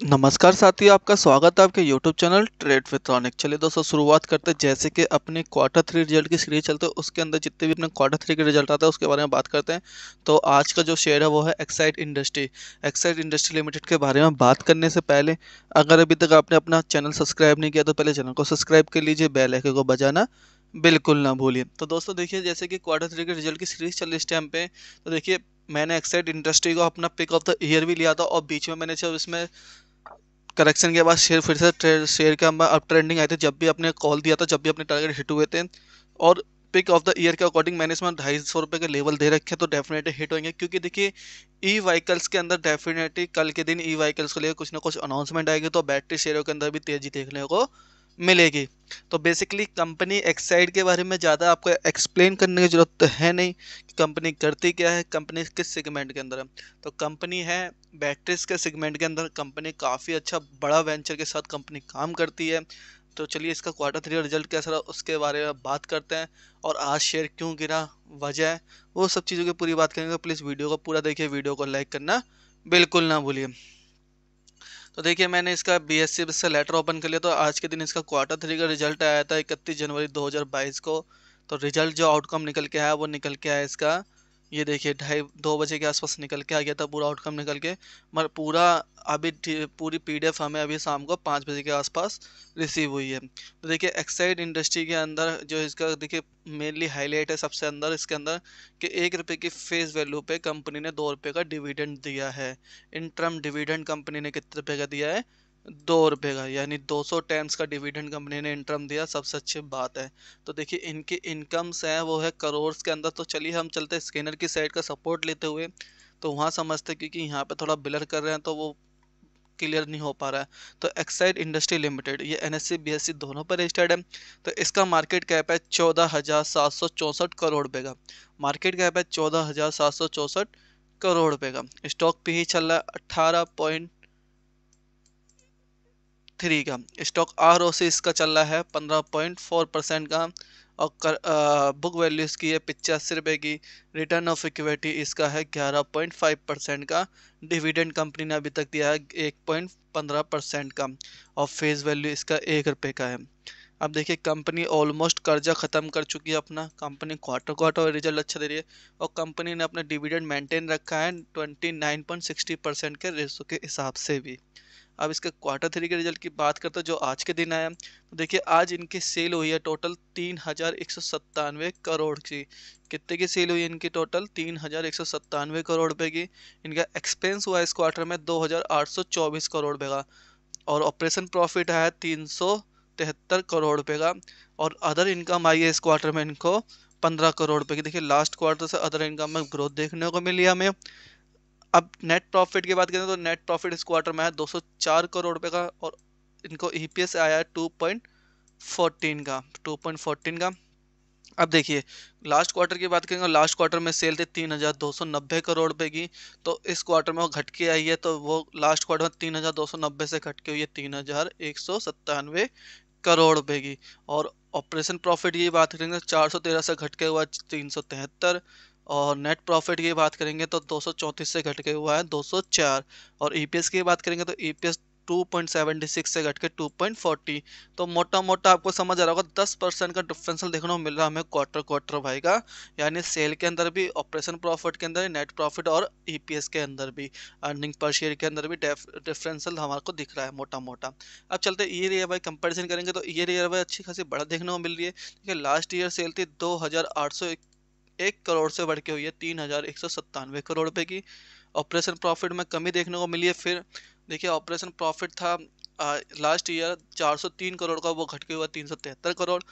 नमस्कार साथियों, आपका स्वागत है आपके यूट्यूब चैनल ट्रेड विथॉनिक। चलिए दोस्तों शुरुआत करते हैं जैसे कि अपने क्वार्टर थ्री रिज़ल्ट की सीरीज़ चलते है उसके अंदर जितने भी अपने क्वार्टर थ्री के रिज़ल्ट आते हैं उसके बारे में बात करते हैं। तो आज का जो शेयर है वो है Exide industry. Exide industry limited के बारे में बात करने से पहले अगर अभी तक आपने अपना चैनल सब्सक्राइब नहीं किया तो पहले चैनल को सब्सक्राइब कर लीजिए, बेल आइकन को बजाना बिल्कुल ना भूलिए। तो दोस्तों देखिए जैसे कि क्वार्टर थ्री के रिज़ल्ट की सीरीज़ चल रही इस टाइम पे तो देखिए मैंने एक्साइड इंडस्ट्री को अपना पिक ऑफ़ द ईयर भी लिया था और बीच में मैंने जब इसमें करेक्शन के बाद शेयर फिर से शेयर का अब ट्रेंडिंग आए थे। जब भी आपने कॉल दिया था, जब भी अपने टारगेट हिट हुए थे। और पिक ऑफ़ द ईयर के अकॉर्डिंग मैंने इसमें ढाई सौ रुपये के लेवल दे रखे तो डेफिनेटली हिट होंगे। क्योंकि देखिए ई व्हीकल्स के अंदर डेफिनेटली कल के दिन ई व्हीकल्स को लेकर कुछ ना कुछ अनाउंसमेंट आएगी तो बैटरी शेयरों के अंदर भी तेज़ी देखने को मिलेगी। तो बेसिकली कंपनी एक्साइड के बारे में ज़्यादा आपको एक्सप्लेन करने की ज़रूरत तो है नहीं कि कंपनी करती क्या है कंपनी किस सेगमेंट के अंदर है। तो कंपनी है बैटरीज के सेगमेंट के अंदर कंपनी काफ़ी अच्छा बड़ा वेंचर के साथ कंपनी काम करती है। तो चलिए इसका क्वार्टर थ्री रिज़ल्ट कैसा रहा, उसके बारे में बात करते हैं। और आज शेयर क्यों गिरा, वजह वो सब चीज़ों की पूरी बात करेंगे। प्लीज़ वीडियो को पूरा देखिए वीडियो को लाइक करना बिल्कुल ना भूलिए। तो देखिए, मैंने इसका बी एस सी से लेटर ओपन कर लिया। तो आज के दिन इसका क्वार्टर थ्री का रिज़ल्ट आया था इकतीस जनवरी 2022 को। तो रिज़ल्ट जो आउटकम निकल के आया, वो निकल के आया इसका ये देखिए, ढाई, दो बजे के आसपास निकल के आ गया था, पूरा आउटकम निकल के। मगर पूरा अभी पूरी पीडीएफ हमें अभी शाम को पाँच बजे के आसपास रिसीव हुई है। तो देखिए एक्साइड इंडस्ट्री के अंदर जो इसका, देखिए मेनली हाईलाइट है सबसे अंदर, इसके अंदर कि एक रुपये की फेस वैल्यू पे कंपनी ने दो रुपये का डिविडेंड दिया है। इन टर्म डिविडेंड कंपनी ने कितने रुपये का दिया है? दो रुपये का, यानी 200 टाइम्स का डिविडेंड कंपनी ने इंटरम दिया, सबसे अच्छी बात है। तो देखिए, इनकी इनकम्स हैं, वो है करोड़ के अंदर। तो चलिए, हम चलते स्कैनर की साइड का सपोर्ट लेते हुए। तो वहाँ समझते क्योंकि यहाँ पे थोड़ा बिलर कर रहे हैं तो वो क्लियर नहीं हो पा रहा है। तो एक्साइड इंडस्ट्री लिमिटेड ये एन एस सी दोनों पर रजिस्टर्ड है। तो इसका मार्केट कैप है चौदह करोड़ रुपये का। मार्केट कैप है चौदह करोड़ रुपये का। स्टॉक पे ही चल रहा है अट्ठारह थ्री का। स्टॉक आर सी इसका चल रहा है पंद्रह पॉइंट फोर परसेंट का और कर, आ, बुक वैल्यू इसकी है पिचासी रुपये की। रिटर्न ऑफ़ इक्विटी इसका है ग्यारह पॉइंट फाइव परसेंट का। डिविडेंड कंपनी ने अभी तक दिया है एक पॉइंट पंद्रह परसेंट का और फेस वैल्यू इसका एक रुपये का है। अब देखिए कंपनी ऑलमोस्ट कर्जा ख़त्म कर चुकी है अपना। कंपनी क्वार्टर क्वार्टर रिज़ल्ट अच्छा दे रही है और कंपनी ने अपना डिविडेंड मेंटेन रखा है twenty nine point sixty percent के रेसो के हिसाब से भी। अब इसके क्वार्टर थ्री के रिज़ल्ट की बात करते हैं, जो आज के दिन आया। तो देखिए, आज इनकी सेल हुई है टोटल तीन हज़ार एक सौ सत्तानवे करोड़ की। कितने की सेल हुई इनकी टोटल तीन हज़ार एक सौ सत्तानवे करोड़ रुपए की। इनका एक्सपेंस हुआ इस क्वार्टर में दो हज़ार आठ सौ चौबीस करोड़ रुपए का। और ऑपरेशन प्रॉफिट आया तीन सौ तिहत्तर करोड़ रुपए का। और अदर इनकम आई है इस क्वार्टर में इनको पंद्रह करोड़ रुपए की। देखिए लास्ट क्वार्टर से अदर इनकम में ग्रोथ देखने को मिली हमें। अब नेट प्रॉफिट की बात करें तो नेट प्रॉफिट इस क्वार्टर में है 204 करोड़ रुपए का और इनको ईपीएस आया है 2.14 का 2.14 का। अब देखिए लास्ट क्वार्टर की बात करेंगे लास्ट क्वार्टर में सेल थे तीन हज़ार दो सौ नब्बे करोड़ रुपए की तो इस क्वार्टर में वो घट के आई है तो वो लास्ट क्वार्टर में तीन हज़ार दो सौ नब्बे से घट के हुई है तीन हज़ार एक सौ सत्तानवे करोड़ रुपए की। और ऑपरेशन प्रॉफिट की बात करेंगे, चार सौ तेरह से घट के हुआ, तीन सौ तिहत्तर। और नेट प्रॉफिट की बात करेंगे तो दो सौ चौंतीस से घट के हुआ है 204 और ईपीएस की बात करेंगे तो ईपीएस 2.76 से घट के 2.40 तो मोटा मोटा आपको समझ आ रहा होगा 10 परसेंट का डिफरेंसल देखने को मिल रहा है हमें क्वार्टर क्वार्टर भाई का, यानी सेल के अंदर भी ऑपरेशन प्रॉफिट के अंदर नेट प्रॉफिट और ईपीएस के अंदर भी अर्निंग पर शेयर के अंदर भी डिफरेंसल हमारे को दिख रहा है मोटा मोटा अब चलते ईयर ईयर बाई कंपेरिजन करेंगे तो ईयर ईयर बाई अच्छी खासी बड़ा देखने को मिल रही है। लास्ट ईयर सेल थी दो एक करोड़ से बढ़ के हुई है, तीन हज़ार एक सौ सत्तानवे करोड़ रुपये की। ऑपरेशन प्रॉफिट में कमी देखने को मिली है फिर। देखिए ऑपरेशन प्रॉफिट था लास्ट ईयर 403 करोड़ का, वो घट के हुआ तीन सौ तिहत्तर करोड़।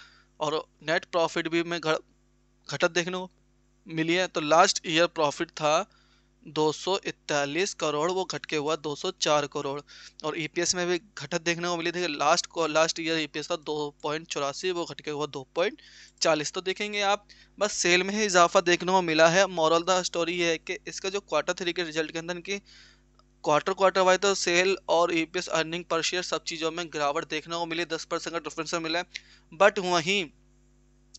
और नेट प्रॉफिट भी में घटत देखने को मिली है। तो लास्ट ईयर प्रॉफिट था दो सौ इकतालीस करोड़, वो घट के हुआ 204 करोड़। और ईपीएस में भी घटत देखने को मिली थी लास्ट को लास्ट ईयर ईपीएस था दो पॉइंट चौरासी, वो घट के हुआ दो पॉइंट चालीस। तो देखेंगे आप, बस सेल में ही इजाफा देखने को मिला है। मॉरल द स्टोरी है कि इसका जो क्वार्टर थ्री के रिज़ल्ट के अंदर की क्वार्टर क्वार्टर वाइज तो सेल और ईपीएस अर्निंग पर शेयर सब चीज़ों में गिरावट देखने को मिली। दस परसेंट का डिफरेंस मिला बट वहीं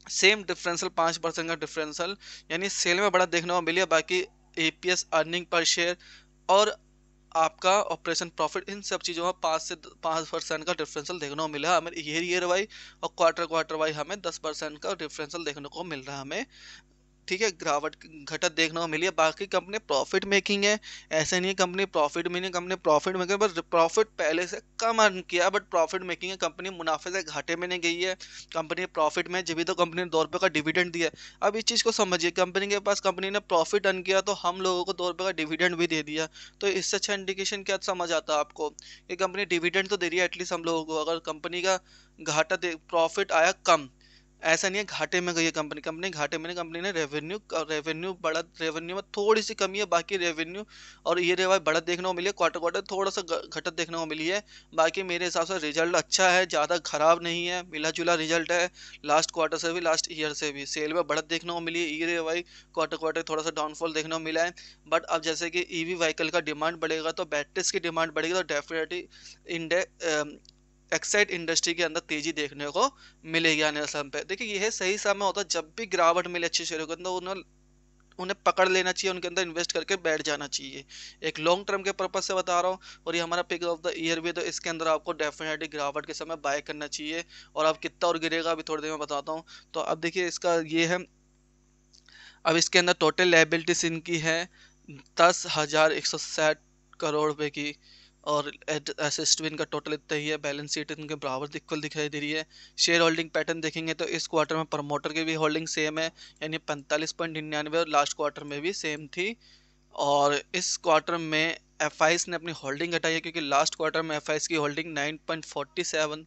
सेम डिफरेंशियल पाँच परसेंट का डिफरेंशियल यानी सेल में बड़ा देखने को मिला बाकी एपीएस अर्निंग पर शेयर और आपका ऑपरेशन प्रॉफिट इन सब चीज़ों में पाँच से पाँच परसेंट का डिफरेंसल देखने को मिला हमें। ईयर ईयर वाई और क्वार्टर क्वार्टर वाई हमें दस परसेंट का डिफरेंसल देखने को मिल रहा है हमें। ठीक है, गिरावट, घटत देखने को मिली है, बाकी कंपनी प्रॉफिट मेकिंग है, ऐसे नहीं है कंपनी प्रॉफिट में नहीं कंपनी प्रॉफिट मेकिंग बस प्रॉफिट पहले से कम अर्न किया बट प्रॉफिट मेकिंग है कंपनी मुनाफे से घाटे में नहीं गई है कंपनी प्रॉफिट में जब भी तो कंपनी ने दो रुपये का डिविडेंड दिया अब इस चीज़ को समझिए कंपनी के पास कंपनी ने प्रॉफिट अर्न किया तो हम लोगों को दो रुपये का डिविडेंड भी दे दिया तो इससे अच्छा इंडिकेशन क्या समझ आता है आपको? कि कंपनी डिविडेंड तो दे रही है एटलीस्ट हम लोगों को, अगर कंपनी का घाटा प्रॉफिट आया कम ऐसा नहीं है घाटे में गई है कंपनी कंपनी घाटे में कंपनी ने रेवेन्यू रेवेन्यू बढ़त रेवेन्यू में थोड़ी सी कमी है, बाकी रेवेन्यू और ये रेवा बढ़त देखने को मिली है क्वार्टर क्वार्टर थोड़ा सा घटत देखने को मिली है, बाकी मेरे हिसाब से रिज़ल्ट अच्छा है, ज़्यादा खराब नहीं है मिला जुला रिज़ल्ट है लास्ट क्वार्टर से भी लास्ट ईयर से भी सेल में बढ़त देखने को मिली है ई रेवाई क्वार्टर क्वार्टर थोड़ा सा डाउनफॉल देखने को मिला है बट अब जैसे कि ईवी व्हीकल का डिमांड बढ़ेगा तो बैटरीज की डिमांड बढ़ेगी तो डेफिनेटली इंडे एक्साइड इंडस्ट्री के अंदर तेज़ी देखने को मिलेगी आने वाले समय पे। देखिए यह सही समय होता है, जब भी गिरावट मिले अच्छे शेयरों के अंदर, उन्हें उन्हें पकड़ लेना चाहिए, उनके अंदर इन्वेस्ट करके बैठ जाना चाहिए। एक लॉन्ग टर्म के पर्पज से बता रहा हूँ, और ये हमारा पिक ऑफ़ द ईयर भी तो इसके अंदर आपको डेफिनेटली गिरावट के समय बाय करना चाहिए, और अब कितना और गिरेगा, अभी थोड़ी देर में बताता हूँ। तो अब देखिए, इसका ये है, अब इसके अंदर टोटल लाइबिलिटीज इनकी है दस हज़ार एक सौ साठ करोड़ रुपये की। और असिस्ट भी इनका टोटल इतना ही है बैलेंस शीट इनके बराबर इक्वल दिखाई दे रही है। शेयर होल्डिंग पैटर्न देखेंगे तो इस क्वार्टर में प्रमोटर की भी होल्डिंग सेम है, यानी पैंतालीस पॉइंट निन्यानवे और लास्ट क्वार्टर में भी सेम थी। और इस क्वार्टर में एफआईएस ने अपनी होल्डिंग घटाई है, क्योंकि लास्ट क्वार्टर में एफ़ की holding nine point forty seven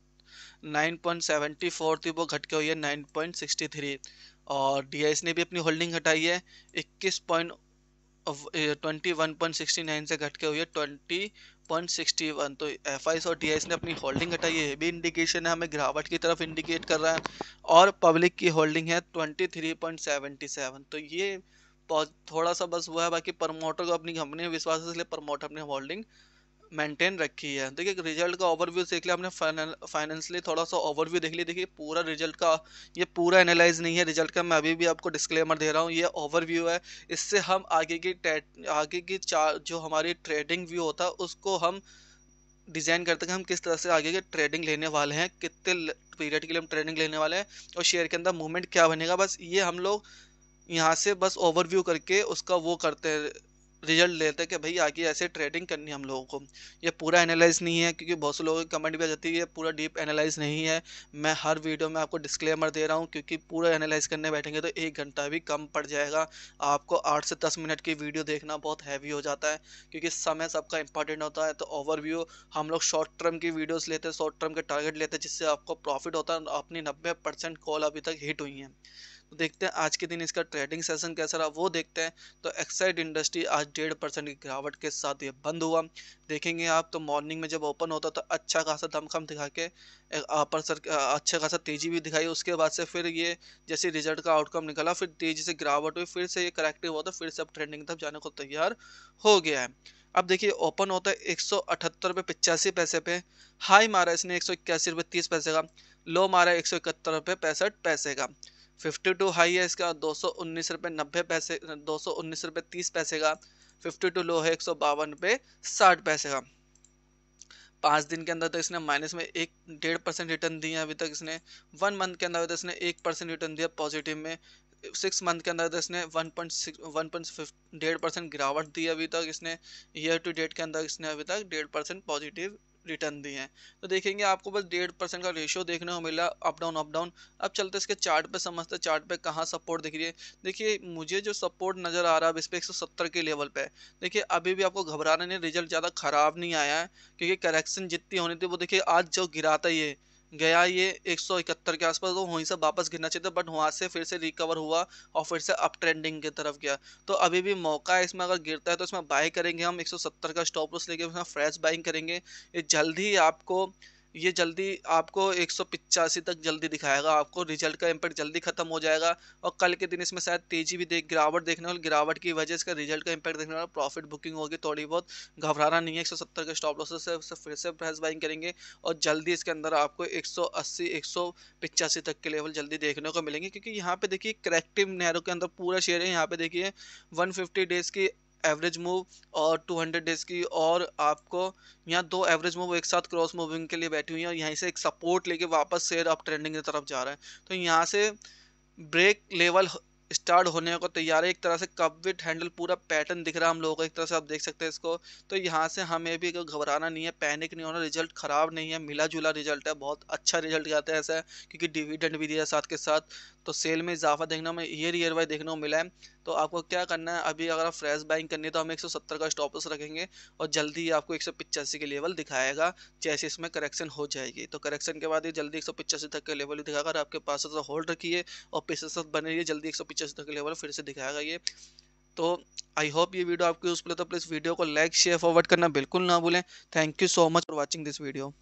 nine point seventy four थी, वो घट के हुई है नाइन पॉइंट सिक्सटी थ्री और डी ने भी अपनी होल्डिंग घटाई है, इक्कीस point twenty one point sixty nine से घट के हुई है ट्वेंटी पॉइंट सिक्सटी वन तो एफ़ और डी ने अपनी होल्डिंग हटाई है, ये भी इंडिकेशन है, हमें गिरावट की तरफ़ इंडिकेट कर रहा है, और पब्लिक की होल्डिंग है twenty three point seventy seven तो ये थोड़ा सा बस हुआ है, बाकी प्रमोटर को अपनी कंपनी में विश्वास है, इसलिए प्रमोटर अपनी होल्डिंग मेंटेन रखी है। देखिए रिज़ल्ट का ओवरव्यू देख लिया हमने फाइनेंशियली थोड़ा सा ओवरव्यू देख लिया। देखिए, पूरा रिज़ल्ट का, ये पूरा एनालाइज नहीं है रिज़ल्ट का। मैं अभी भी आपको डिस्क्लेमर दे रहा हूँ, ये ओवरव्यू है। इससे हम आगे की आगे की चार जो हमारी ट्रेडिंग व्यू होता है उसको हम डिज़ाइन करते हैं हम किस तरह से आगे के ट्रेडिंग लेने वाले हैं, कितने पीरियड के लिए हम ट्रेडिंग लेने वाले हैं, और शेयर के अंदर मूवमेंट क्या बनेगा। बस ये हम लोग यहाँ से बस ओवरव्यू करके उसका वो करते हैं। रिज़ल्ट लेते हैं कि भाई आगे ऐसे ट्रेडिंग करनी है हम लोगों को। ये पूरा एनालाइज नहीं है, क्योंकि बहुत से लोगों की कमेंट भी आ जाती है, ये पूरा डीप एनालाइज नहीं है। मैं हर वीडियो में आपको डिस्क्लेमर दे रहा हूँ, क्योंकि पूरा एनालाइज करने बैठेंगे तो एक घंटा भी कम पड़ जाएगा। आपको आठ से दस मिनट की वीडियो देखना बहुत हैवी हो जाता है, क्योंकि समय सबका इंपॉर्टेंट होता है। तो ओवरव्यू हम लोग शॉर्ट टर्म की वीडियोज़ लेते हैं शॉर्ट टर्म के टारगेट लेते हैं, जिससे आपको प्रॉफिट होता है अपनी नब्बे परसेंट कॉल अभी तक हिट हुई हैं। तो देखते हैं आज के दिन इसका ट्रेडिंग सेशन कैसा रहा, वो देखते हैं। तो एक्साइड इंडस्ट्री आज डेढ़ परसेंट की गिरावट के साथ ये बंद हुआ। देखेंगे आप तो मॉर्निंग में जब ओपन होता तो अच्छा खासा दमखम दिखा के अपर सर अच्छा खासा तेज़ी भी दिखाई। उसके बाद से फिर ये जैसे रिज़ल्ट का आउटकम निकला, फिर तेज़ी से गिरावट हुई, फिर से ये करेक्टिव हुआ तो फिर से अब ट्रेंडिंग तक जाने को तैयार हो गया है। अब देखिए ओपन होता है एक सौ अठहत्तर रुपये पचासी पैसे पे हाई मारा इसने एक सौ इक्यासी रुपये तीस पैसे का लो मारा एक सौ इकहत्तर रुपये पैंसठ पैसे का। फिफ्टी टू हाई है इसका, दो सौ उन्नीस रुपये नब्बे पैसे, दो सौ उन्नीस रुपये तीस पैसे का। फिफ्टी टू लो है, एक सौ बावन रुपये साठ पैसे का। पाँच दिन के अंदर तो इसने माइनस में एक डेढ़ परसेंट रिटर्न दिया अभी तक इसने। वन मंथ के अंदर तो इसने एक परसेंट रिटर्न दिया पॉजिटिव में। सिक्स मंथ के अंदर तो इसने one point six one point डेढ़ परसेंट गिरावट दी अभी तक इसने। ईयर टू डेट के अंदर इसने अभी तक डेढ़ परसेंट पॉजिटिव रिटर्न दिए हैं। तो देखेंगे आपको बस डेढ़ परसेंट का रेशियो देखने को मिला अप डाउन अप डाउन अब चलते इसके चार्ट पे, समझते चार्ट पे कहाँ सपोर्ट दिख रही है। देखिए, मुझे जो सपोर्ट नज़र आ रहा है इस पर एक सौ सत्तर के लेवल पे। देखिए, अभी भी आपको घबराने नहीं रिज़ल्ट ज़्यादा ख़राब नहीं आया है, क्योंकि करेक्शन जितनी होनी थी, वो देखिए आज जो गिराता ये गया ये एक सौ इकहत्तर के आसपास तो वहीं से वापस गिरना चाहिए था बट वहाँ से फिर से रिकवर हुआ और फिर से अप ट्रेंडिंग की तरफ़ गया। तो अभी भी मौका है इसमें अगर गिरता है तो इसमें बाई करेंगे हम 170 का स्टॉप लॉस लेके उसमें फ्रेश बाइंग करेंगे। ये जल्द ही आपको ये जल्दी आपको एक तक जल्दी दिखाएगा, आपको रिज़ल्ट का इम्पैक्ट जल्दी खत्म हो जाएगा और कल के दिन इसमें शायद तेज़ी भी देख, गिरावट देखने वाले, गिरावट की वजह से रिज़ल्ट का इम्पैक्ट देखने वाला प्रॉफिट बुकिंग होगी थोड़ी बहुत, घबराना नहीं है, एक सौ सत्तर के स्टॉप लॉस से फिर से प्राइस बाइंग करेंगे और जल्दी इसके अंदर आपको एक सौ तक के लेवल जल्दी देखने को मिलेंगे क्योंकि यहाँ पे देखिए करेक्टिव नैरो के अंदर पूरा शेयर है, यहाँ पे देखिए वन डेज़ की एवरेज मूव और 200 डेज़ की और आपको यहाँ दो एवरेज मूव एक साथ क्रॉस मूविंग के लिए बैठी हुई है और यहीं से एक सपोर्ट लेके वापस शेयर अप ट्रेंडिंग की तरफ़ जा रहा है। तो यहाँ से ब्रेक लेवल स्टार्ट होने को तैयार है। एक तरह से कप विथ हैंडल पूरा पैटर्न दिख रहा है हम लोगों को। एक तरह से आप देख सकते हैं इसको। तो यहाँ से हमें भी घबराना नहीं है पैनिक नहीं होना रिज़ल्ट खराब नहीं है मिला जुला रिज़ल्ट है। बहुत अच्छा रिज़ल्ट आता है ऐसा क्योंकि डिविडेंड भी दिया साथ के साथ। तो सेल में इजाफा देखने में ईयर ईयर वाइज देखने को मिला है। तो आपको क्या करना है, अभी अगर आप फ्रेश बाइंग करनी है तो हम 170 का स्टॉपस रखेंगे और जल्दी ही आपको एक के लेवल दिखाएगा, जैसे इसमें करेक्शन हो जाएगी। तो करेक्शन के बाद ये जल्दी एक तक के लेवल दिखाएगा अगर आपके पास तो होल्ड रखिए और पैसे बने रहिए, जल्दी एक सौ पचासी तक के लेवल फिर से दिखाएगा ये। तो आई होप ये वीडियो आपकी यूजफुल है तो प्लीज़ वीडियो को लाइक शेयर फॉरवर्ड करना बिल्कुल ना भूलें। Thank you so much for watching this video